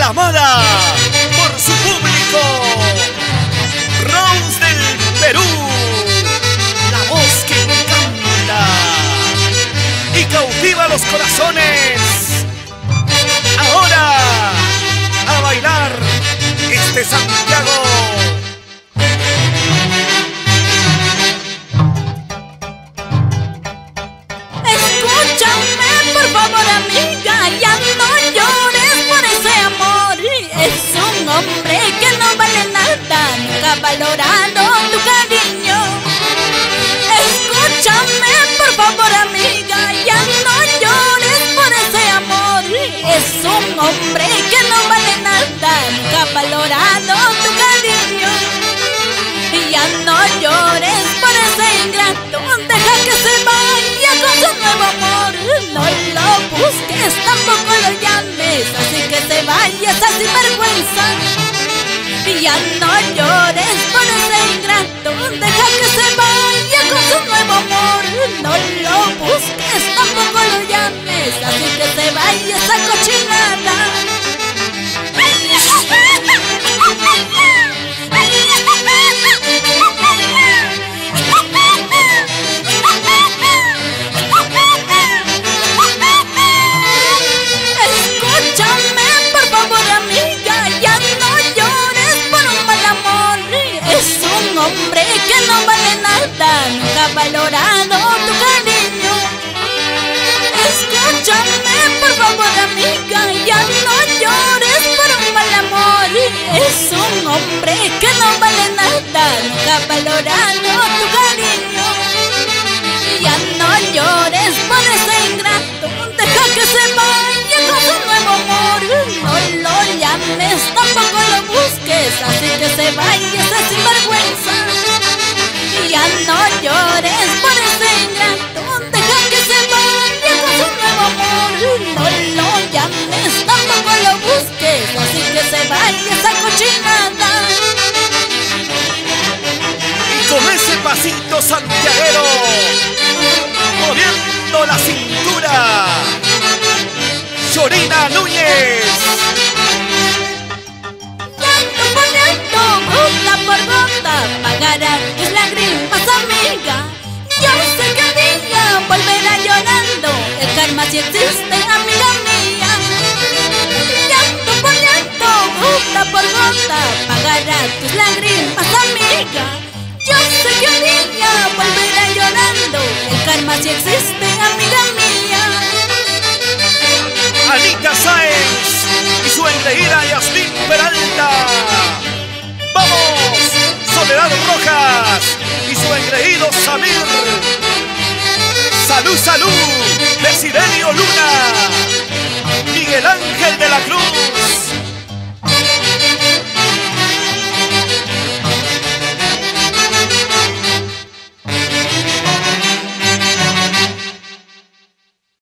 aclamada por su público. Rose del Perú, la voz que encanta y cautiva los corazones. Ahora, a bailar este Santiago. Es un hombre que no vale nada, nunca valorado tu cariño. Ya no llores por ese ingrato, deja que se vaya con su nuevo amor. No lo busques, tampoco lo llames, así que se vaya esa sinvergüenza. Ya no llores por ese ingrato, deja que se vaya con su nuevo amor. No lo busques, tampoco lo llames, así que valorado tu cariño. Escúchame, por favor, amiga, ya no llores por un mal amor. Es un hombre que no vale nada, nunca valorado tu cariño. Santiaguero, moviendo la cintura, Llorina Núñez. Salu, salu!